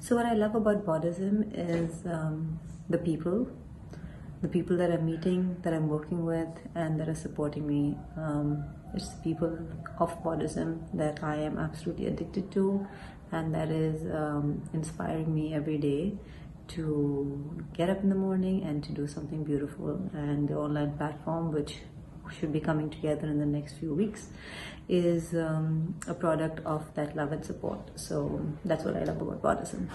So what I love about Bodysm is um, the people, the people that I'm meeting, that I'm working with, and that are supporting me. Um, it's the people of Bodysm that I am absolutely addicted to, and that is um, inspiring me every day to get up in the morning and to do something beautiful. And the online platform, which should be coming together in the next few weeks, is um, a product of that love and support. So that's what I love about Bodysm.